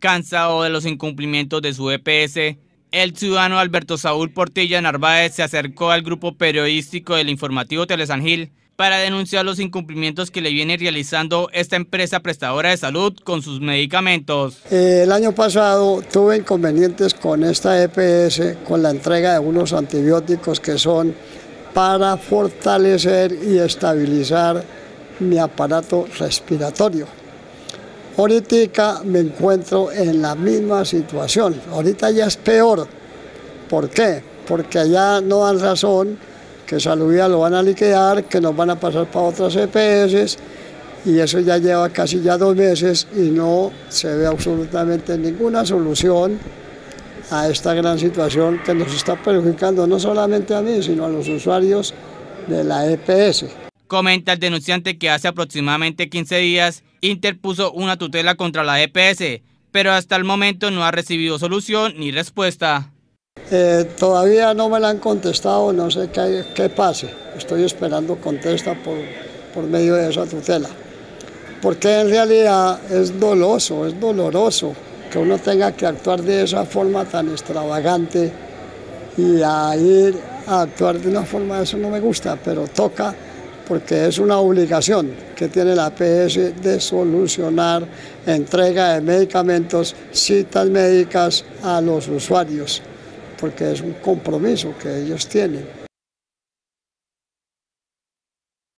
Cansado de los incumplimientos de su EPS, el ciudadano Alberto Saúl Portilla Narváez se acercó al grupo periodístico del informativo Telesan Gil para denunciar los incumplimientos que le viene realizando esta empresa prestadora de salud con sus medicamentos. Eh, el año pasado tuve inconvenientes con esta EPS, con la entrega de unos antibióticos que son para fortalecer y estabilizar mi aparato respiratorio. Ahorita me encuentro en la misma situación, ahorita ya es peor. ¿Por qué? Porque allá no dan razón, que Salubía lo van a liquidar, que nos van a pasar para otras EPS y eso ya lleva casi ya dos meses y no se ve absolutamente ninguna solución a esta gran situación que nos está perjudicando no solamente a mí, sino a los usuarios de la EPS. Comenta el denunciante que hace aproximadamente 15 días interpuso una tutela contra la EPS, pero hasta el momento no ha recibido solución ni respuesta. Eh, todavía no me la han contestado, no sé qué, qué pase. Estoy esperando contesta por, por medio de esa tutela. Porque en realidad es doloso, es doloroso que uno tenga que actuar de esa forma tan extravagante y a ir a actuar de una forma, eso no me gusta, pero toca porque es una obligación que tiene la PS de solucionar entrega de medicamentos, citas médicas a los usuarios, porque es un compromiso que ellos tienen.